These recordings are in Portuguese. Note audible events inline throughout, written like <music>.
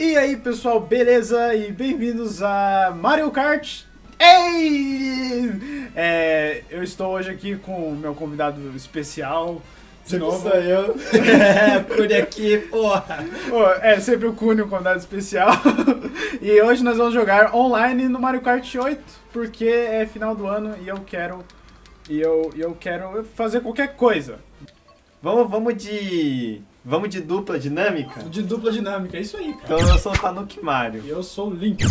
E aí pessoal, beleza? E bem-vindos a Mario Kart. Ei! É, eu estou hoje aqui com o meu convidado especial. De Sempre novo. sou eu. <laughs> É, Cune <laughs> aqui, porra. É sempre o Cunha, o convidado especial. <laughs> e hoje nós vamos jogar online no Mario Kart 8, porque é final do ano e eu quero. E eu, e eu quero fazer qualquer coisa. Vamos, vamos de. Vamos de dupla dinâmica? De dupla dinâmica, é isso aí, cara. Então eu sou o Tanuki Mario. E eu sou o Link.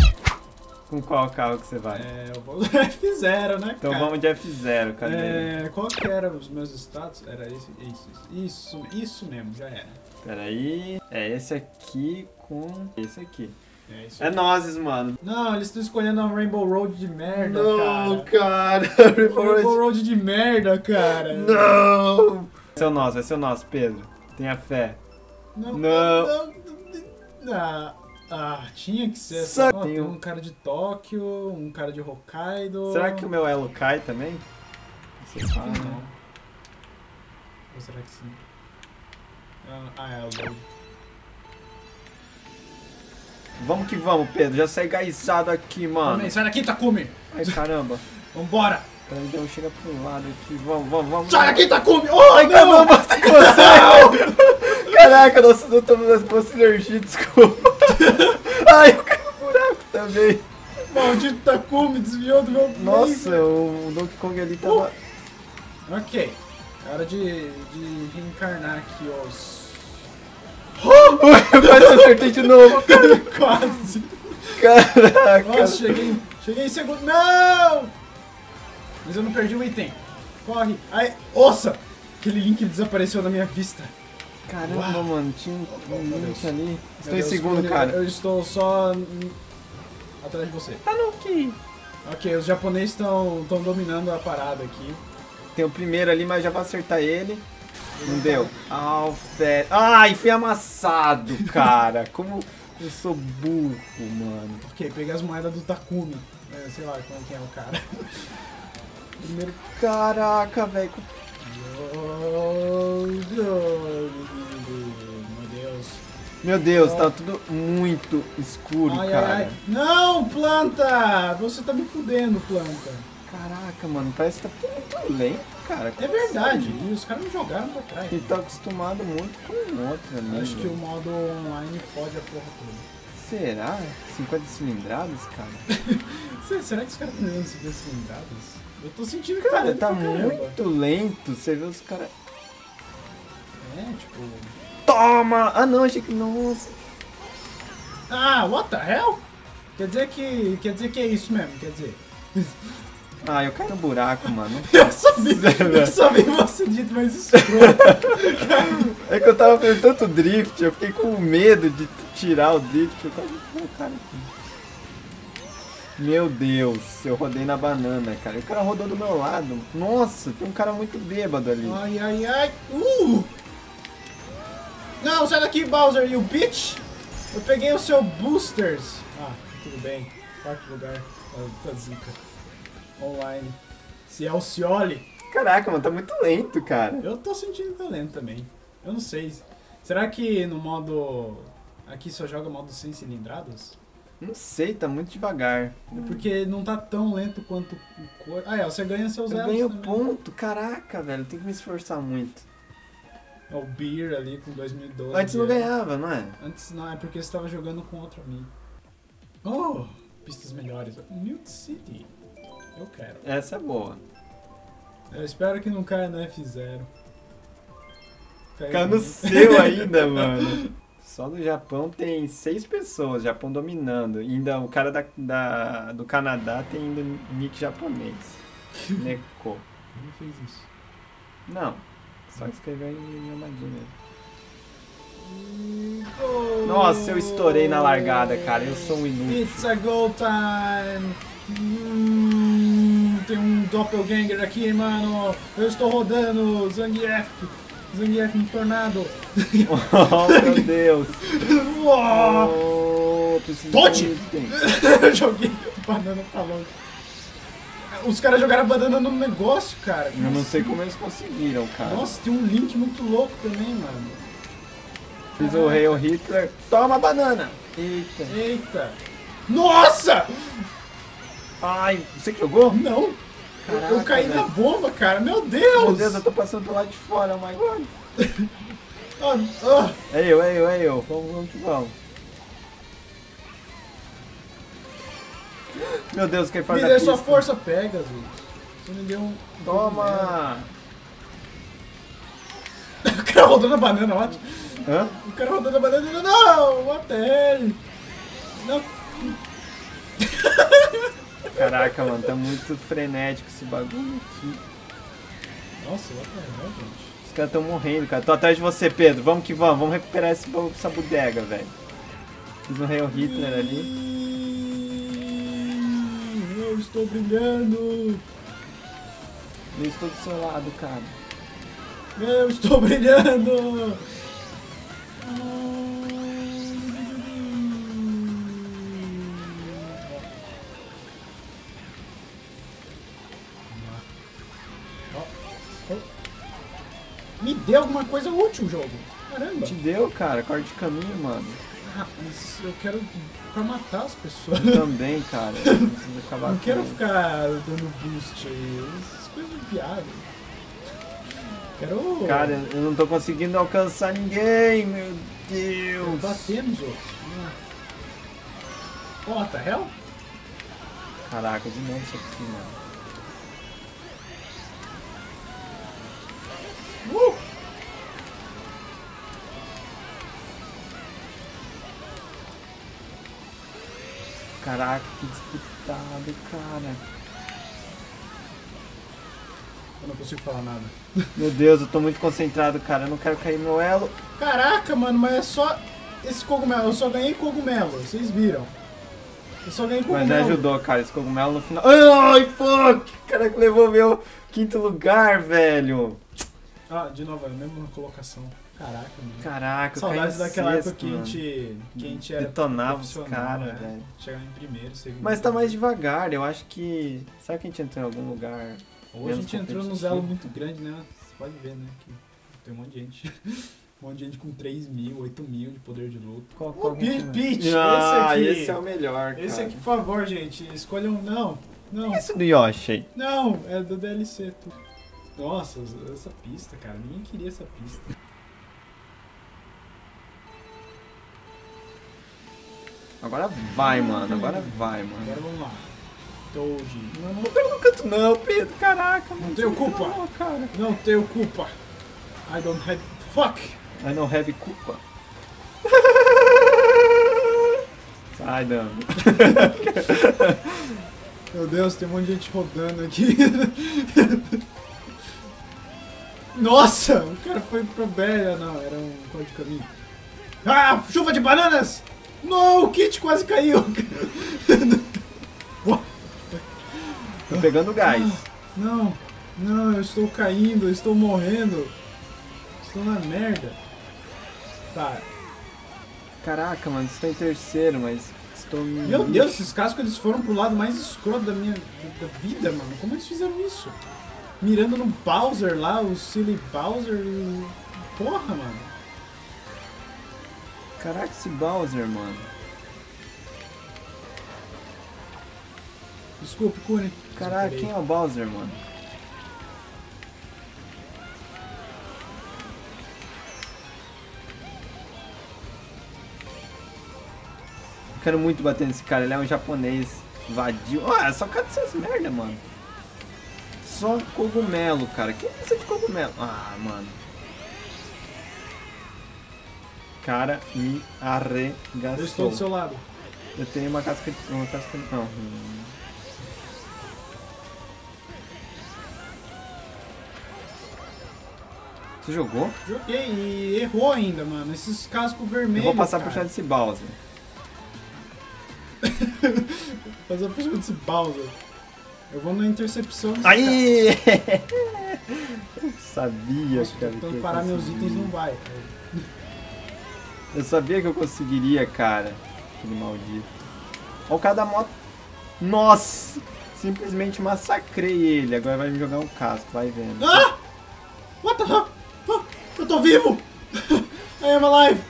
Com qual carro que você vai? É, eu vou <laughs> F0, né, Então cara? vamos de F0, cadê? É, qual que era os meus status? Era esse, isso, isso, isso mesmo, já era. Peraí. É esse aqui com esse aqui. É isso É nozes, mano. Não, eles estão escolhendo a Rainbow Road de merda, Não, cara. cara. <laughs> Rainbow Road de merda, cara. Não! Vai ser o nosso, vai ser o nosso, Pedro. Tenha fé. Não. Não. não, não, Ah, ah, tinha que ser. Só Ó, tem um- cara de Tóquio, um cara de Hokkaido. Será que o meu elo cai também? Você Acho que fala, não. Ou será que sim? Ah, Ah, é o Load. Vamos que vamos, Pedro. Já sai gaizado aqui, mano. Também, sai daqui, Takumi! Ai, caramba. Vambora! Peraí, então chega pro lado aqui. Vamos, vamos, vamos. Sai daqui, Takumi! Oh, Ai, não! caramba, você! <laughs> Caraca, nossa, não tô dando boa sinergia, desculpa. <laughs> Ai, eu caí no buraco também. Maldito Takumi desviou do meu Nossa, o Donkey Kong ali tava... Ok. Hora de, de reencarnar aqui os. Eu <laughs> quase acertei de novo. <laughs> Quase! Caraca. Nossa, cheguei, cheguei em segundo. Não! Mas eu não perdi o item. Corre! Ai, ossa! Aquele link desapareceu da minha vista. Caramba, Uau. mano, tinha um link Deus. ali. Estou em segundo, cara. Eu estou só atrás de você. Tanuki. Ok, os japoneses estão dominando a parada aqui. Tem o primeiro ali, mas já vai acertar ele. Não deu. Ai, fui amassado, cara. <laughs> Como eu sou burro, mano. Ok, peguei as moedas do Takumi. É, sei lá como que é o cara. Primeiro. Caraca, velho. Meu Deus, tá tudo muito escuro, Ai, cara. ai, ai. Não, planta! Você tá me fudendo, planta. Caraca, mano, parece que tá muito lento, cara. É verdade, e os caras me jogaram pra trás. Ele tá acostumado muito com o outro ali. Acho que o modo online fode a porra toda. Será? 50 cilindradas, cara? <laughs> Se- Será que os caras estão usando 50 cilindradas? Eu tô sentindo que Cara, lento tá caramba. muito lento. Você vê os caras. É, tipo. Toma! Ah, não, achei que. Nossa. Ah, what the hell? Quer dizer que. Quer dizer que é isso mesmo, quer dizer. Ah, eu caí no buraco, mano. <laughs> Eu só vi, <laughs> eu só vi você dito mais escroto. É que eu tava fazendo tanto drift, eu fiquei com medo de tirar o drift. Eu quase fui o cara. Meu Deus, eu rodei na banana, cara. O cara rodou do meu lado. Nossa, tem um cara muito bêbado ali. Ai, ai, ai. Uh! Não, sai daqui, Bowser, you bitch! Eu peguei o seu boosters. Ah, tudo bem. Quarto lugar. Tá zica. Online. Se é o Cioli. Caraca, mano, tá muito lento, cara. Eu tô sentindo talento também. Eu não sei. Será que no modo. Aqui só joga modo sem cilindradas? Não sei, tá muito devagar. É porque não tá tão lento quanto o cor. Ah, é, você ganha seus Eu elos ganho também. ponto, caraca, velho, tem que me esforçar muito. É o Beer ali com 2012. Antes não é. ganhava, não é? Antes não, é porque você tava jogando com outro amigo. Oh, pistas melhores. Mute City. Eu quero. Essa é boa. Eu espero que não caia no F0. Caiu no seu <laughs> ainda, mano. Só no Japão tem seis pessoas, Japão dominando. E ainda o cara da, da- do Canadá tem ainda nick japonês. <laughs> Neko. Não fez isso. Não, só escreveu em Yamadinha. Go! Nossa, eu estourei na largada, cara. Eu sou um inútil. It's a go time! Hum, tem um doppelganger aqui, mano. Eu estou rodando Zangief. Zangief no tornado. <laughs> Oh, meu Deus. Oh, Tote! de <laughs> joguei banana pra longe. Os caras jogaram a banana no negócio, cara. Eu não sei como eles conseguiram, cara. Nossa, tem um link muito louco também, mano. Fiz o Hail Hitler. Toma a banana. Eita. Eita. Nossa! Ai, você que jogou? Não. Eu- eu Caraca, caí na bomba, cara. Meu Deus. Meu Deus, eu tô passando do lado de fora, oh my god. Ah, ah. É eu, é eu, é eu. Vamos, vamos que vamos. Meu Deus, quem faz Me dê sua força, Pegasus. Você me deu um... Toma! <laughs> O cara rodando a banana, ótimo. Hã? O cara rodando a banana. Não, what the hell? Não. <laughs> Caraca, mano, tá muito frenético esse bagulho aqui. Nossa, what the hell, gente? Os caras tão morrendo, cara. Tô atrás de você, Pedro. Vamos que vamos. Vamos recuperar esse, essa bodega, velho. Fiz um Hail Hitler ali. Estou brilhando. Eu estou do seu lado, cara. Eu estou brilhando. Me deu alguma coisa útil o jogo. Caramba. Te deu, cara. Corte de caminho, mano. Ah, mas eu quero pra matar as pessoas. Eu também, cara. Eu Não quero ficar dando boost aí. Essas coisas de piada. Quero. Cara, eu não tô conseguindo alcançar ninguém, meu Deus. bater nos outros. Oh, what the hell? Caraca, de novo isso aqui, mano. Uh! Caraca, que disputado, cara. Eu não consigo falar nada. Meu Deus, eu tô muito concentrado, cara. Eu não quero cair no meu elo. Caraca, mano, mas é só esse cogumelo. Eu só ganhei cogumelo, vocês viram. Eu só ganhei Mas cogumelo. me ajudou, cara. Esse cogumelo no final. Ai, fuck! Caraca, levou meu quinto lugar, velho. Ah, de novo, é a mesma colocação. Caraca, mano. Caraca, Saudades daquela sexto, época que a mano. gente, que a gente era Detonava os caras, né? velho. Chegava em primeiro, segundo. Mas tá mais devagar, eu acho que. Será que a gente entrou em algum lugar? Hoje a gente entrou num competitivo? elo muito grande, né? Você pode ver, né? Que tem um monte de gente. <laughs> um monte de gente com 3 mil, 8 mil de poder de luta. Qual, O qual Pi- é? Peach, Ah, esse aqui. esse é o melhor, cara. Esse aqui, por favor, gente, escolham. Não, não, Esse do Yoshi. não, é do DLC. tu- Nossa, essa pista, cara, ninguém queria essa pista. Agora vai, mano. Agora vai, mano. Agora vamos lá. Toad. Não, não pega no canto não, Pedro. Caraca, mano. tenho Você culpa. não, cara. Não tenho culpa. I don't have. Fuck! I não have culpa. Sai, Dan. <laughs> Meu Deus, tem um monte de gente rodando aqui. <laughs> Nossa, o cara foi pra Bélia. Não, era um código de caminho. Ah, chuva de bananas! Não, o kit quase caiu. Tô pegando gás. Não, não, eu estou caindo, eu estou morrendo. Estou na merda. Tá. Caraca, mano. Você tá em terceiro, mas estou... Meu Deus, esses cascos eles foram pro lado mais escroto da minha da vida, mano. Como eles fizeram isso? Mirando no Bowser lá, o Silly Bowser. Porra, mano. Caraca, esse Bowser, mano. Desculpe, Kuni. Caraca, quem é o Bowser, mano? Eu quero muito bater nesse cara, ele é um japonês vadio. Ah, só cadê essas merda, mano? Só cogumelo, cara. Quem precisa de cogumelo? Ah, mano. Cara, me arregaçou. Eu estou do seu lado. Eu tenho uma casca de. Uma casca. Não. hum. Você jogou? Joguei e errou ainda, mano. Esses cascos vermelhos. Eu vou passar por cara. cima desse Bowser. <laughs> Fazer por cima desse Bowser. Eu vou na intercepção Aí! <laughs> Eu sabia, Nossa, cara. tentando parar meus itens, não vai. Eu sabia que eu conseguiria, cara. Aquele maldito. Olha o cara da moto. Nossa! Simplesmente massacrei ele. Agora vai me jogar um casco, vai vendo. Ah! What the hell? Ah, eu tô vivo! <laughs> I am alive!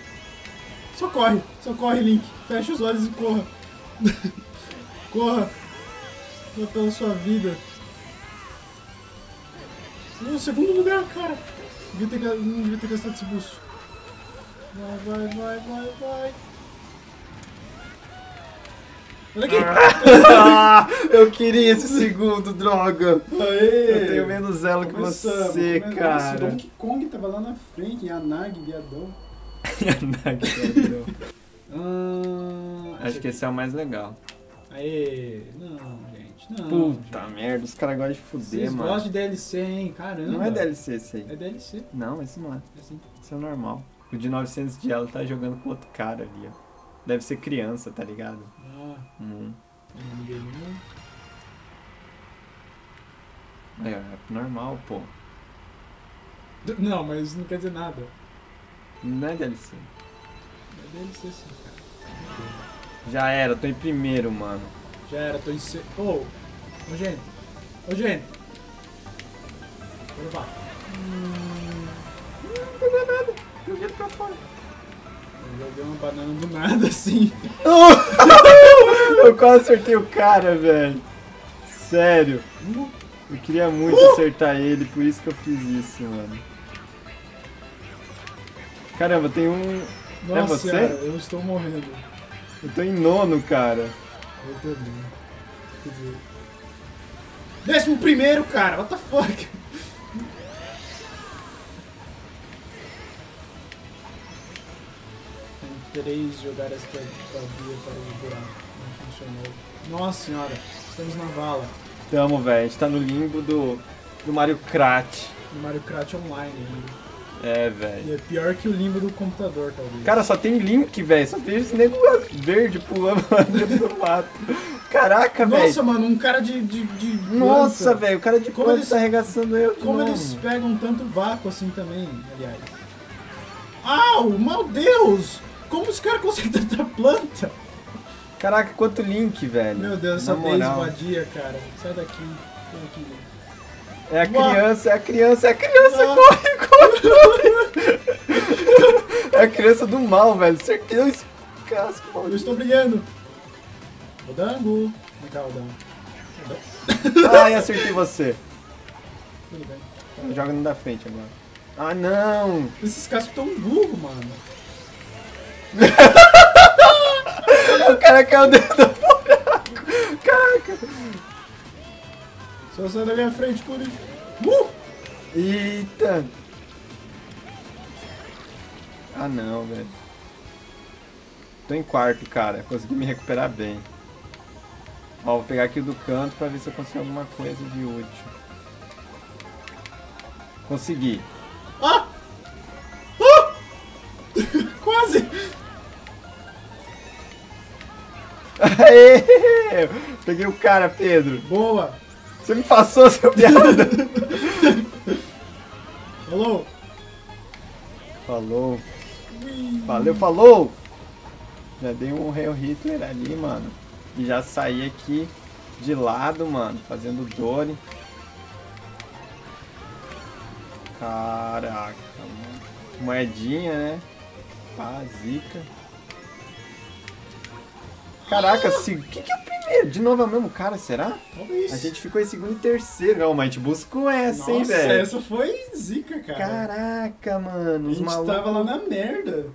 Só corre, só corre, Link. Fecha os olhos e corra. <laughs> corra. Corra pela sua vida. No segundo lugar, cara. Devia ter, não devia ter gastado esse boost. Vai, vai, vai, vai, vai. Olha aqui. Ah, eu queria esse <laughs> segundo, droga. Aê. Eu tenho menos ela que você, Nossa, o cara. Donkey Kong tava lá na frente, Yanagi, <laughs> viadão. Ah, Acho que esse é o mais legal. Aê, não, gente, não. Puta gente. merda, os caras gostam de fuder, Vocês mano. gostam de DLC, hein? Caramba. Não é DLC esse aí. É DLC, Não, esse não é. é assim. Isso é normal. O de 900 de ela tá jogando com outro cara ali, ó. Deve ser criança, tá ligado? Ah, Hum. não. Ó, é normal, pô. Não, mas não quer dizer nada. Não é DLC. É DLC sim, cara. Já era, tô em primeiro, mano. Já era, tô em C. Ô, ô gente. Ô gente. Vou levar. Não pegou nada. Joguei ele pra fora. Eu joguei uma banana do nada <laughs> assim. Eu quase acertei o cara, velho. Sério. Eu queria muito acertar ele, por isso que eu fiz isso, mano. Caramba, tem um. Nossa, você? senhora, eu estou morrendo. Eu tô em nono, cara. Eu também. Quer dizer. Décimo primeiro, cara! What the fuck? Três jogar esta vadia para o buraco. Não funcionou. Nossa senhora, estamos na vala. Tamo, velho. A gente tá no limbo do, do Mario Kart. No Mario Kart Online ainda. É, velho. E é pior que o limbo do computador, talvez. Cara, só tem Link, velho. Só vejo esse nego verde pulando dentro do mato. Caraca, velho. Nossa, mano, um cara de. de, de Nossa, velho. O cara de Como eles- tá arregaçando eu. Como eles pegam tanto vácuo assim também, aliás. Au, meu Deus! Como os caras conseguem tanta planta? Caraca, quanto Link, velho. Meu Deus, essa moral. vadia, cara. Sai daqui. Vem aqui. É a Uau. criança, é a criança, é a criança. Ah. Corre, corre, corre. É a criança do mal, velho. Certeza casco, Eu mano. estou brigando. Rodango. Vem cá, Rodango. Ai, acertei você. Tudo bem. Joga no da frente agora. Ah, não. Esses cascos tão burros, mano. <laughs> O cara caiu dentro do buraco. Caraca. Só sai da minha frente, Curi. Uh! Eita. Ah, não, velho. Tô em quarto, cara. Consegui me recuperar bem. Ó, vou pegar aqui do canto pra ver se eu consigo alguma coisa de útil. Consegui. Ah! Aê! Peguei o cara, Pedro. Boa! Você me passou, seu piada. Alô? Falou. Valeu, falou! Já dei um Hail Hitler ali, mano. E já saí aqui de lado, mano, fazendo Dory. Caraca, mano. Moedinha, né? Pá, zica. Caraca, se... que, que é o primeiro? De novo é o mesmo cara, será? Talvez. A gente ficou em segundo e terceiro. Não, mas a gente buscou essa, hein, Nossa, velho? essa foi zica, cara. Caraca, mano. a Os gente malucos. tava lá na merda.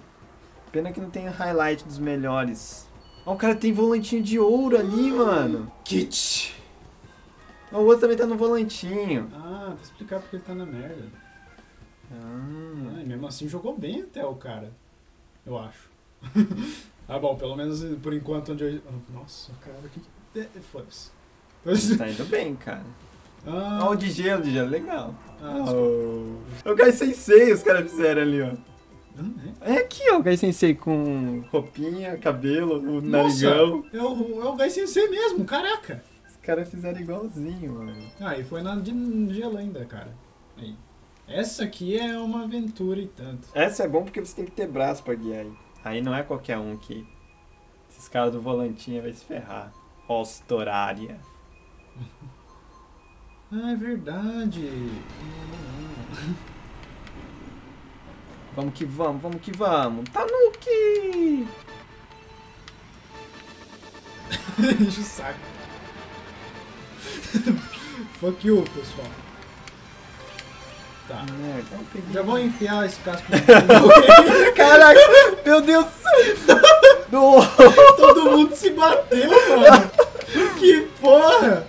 Pena que não tem highlight dos melhores. Ó, o cara tem volantinho de ouro ali, mano. Kit. O outro também tá no volantinho. Ah, vou explicar porque ele tá na merda. Ah, Ah, mesmo assim jogou bem até o cara. Eu acho. <laughs> ah, bom, pelo menos por enquanto onde eu. Nossa, cara, que. Foda-se. tá indo bem, cara. Ah, Ó, o de gelo, de gelo, legal. ah, Oh. O Gai Sensei os caras fizeram ali, ó. é? É aqui, ó, o Gai Sensei com roupinha, cabelo, o Nossa, narigão. é o, é o Gai Sensei mesmo, caraca! Os caras fizeram igualzinho, mano. Ah, e foi na de gelo ainda, cara. Aí. Essa aqui é uma aventura e tanto. Essa é bom porque você tem que ter braço pra guiar aí. Aí não é qualquer um que. Esses caras do volantinho vai se ferrar. Ostorária. <laughs> Ah, é verdade. Não, não, não. Vamos que vamos, vamos que vamos. Tá Tanuki! <laughs> Enche o saco. <laughs> Fuck you, pessoal. Tá. Merda, eu peguei. Já vou enfiar esse casco no <laughs> Caraca, meu Deus do Todo mundo se bateu, mano. Que porra!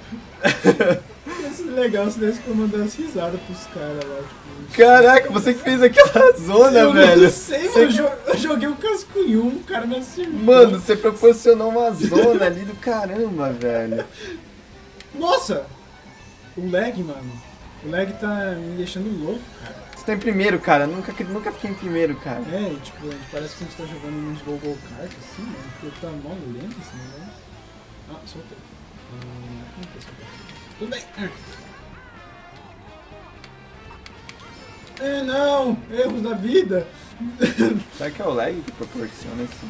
Ser legal se desse pra mandar as risadas pros caras lá, tipo. Caraca, você que fez aquela zona, eu velho. não sei, Você mano. Eu jo- Eu joguei um casco em um, o cara me acertou. Mano, você proporcionou uma zona ali do caramba, velho. Nossa! O lag, mano. O lag tá me deixando louco, cara. Você tá em primeiro, cara. Nunca, nunca fiquei em primeiro, cara. É, tipo, parece que a gente tá jogando uns Go Go Kart assim, mano. Porque tá mó lento esse negócio. Ah, soltei. Ah, soltar? Tudo bem. É, não! Erros da vida! Será que é o lag que proporciona esse,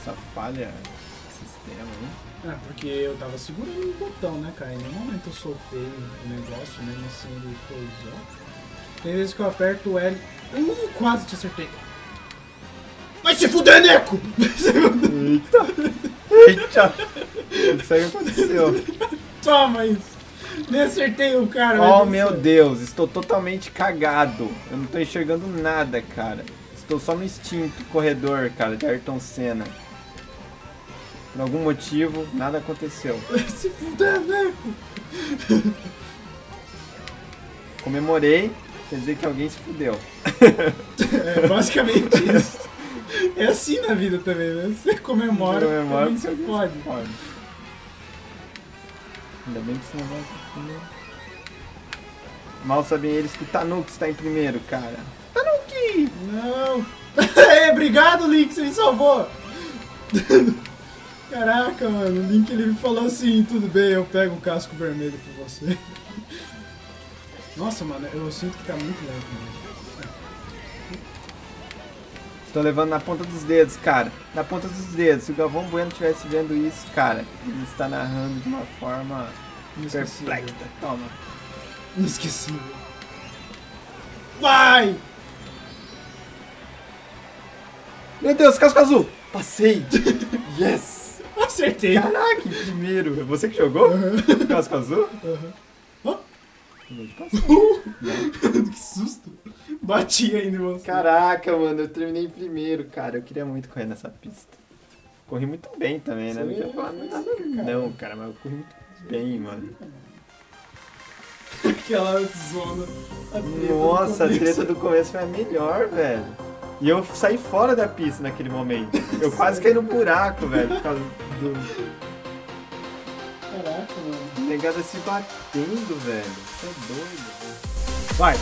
essa falha no sistema aí? Ah, porque eu tava segurando o botão, né, cara? Em nenhum momento eu soltei o negócio, mesmo assim ele coisou. Tem vezes que eu aperto o L. Uh, quase te acertei. Vai se fuder, Neco! Eita! Eita! Isso aí aconteceu. Toma isso! Nem acertei o cara. Oh meu Deus, estou totalmente cagado. Eu não tô enxergando nada, cara. Estou só no instinto corredor, cara, de Ayrton Senna. Por algum motivo, nada aconteceu. Vai se fuder, Neco! Comemorei, quer dizer que alguém se fudeu. É basicamente isso. É assim na vida também, né? Você comemora, Comemora também você pode. Ainda bem que esse negócio aqui, Mal sabem eles que Tanuki está em primeiro, cara. Tanuki! Não! <laughs> é, obrigado, Link, você me salvou! Caraca, mano, o Link ele me falou assim, tudo bem, eu pego o casco vermelho pra você. Nossa, mano, eu sinto que tá muito lento mesmo. Estou levando na ponta dos dedos, cara. Na ponta dos dedos. Se o Galvão Bueno estivesse vendo isso, cara, ele está narrando de uma forma perplexa. Calma. Inesquecível. Vai! Meu Deus, casco azul! Passei! <laughs> yes! Acertei. Caraca, primeiro. É você que jogou? Casco azul? Aham. De passar. <laughs> que susto. Bati ainda você. Caraca, mano, eu terminei primeiro, cara. Eu queria muito correr nessa pista. Corri muito bem também, né? Não queria falar nada, não, cara, mas eu corri muito bem, mano. Aquela zona. Nossa, a treta do começo foi a melhor, velho. E eu saí fora da pista naquele momento. Eu quase caí no buraco, velho, por causa do Caraca, mano. negada se batendo, velho. Você é doido. Vai.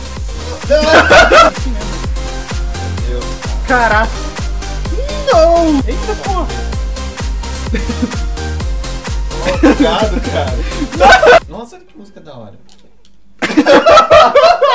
<laughs> Caraca. Não! Eita porra! Obrigado, cara. <laughs> Nossa, que música da hora. <laughs>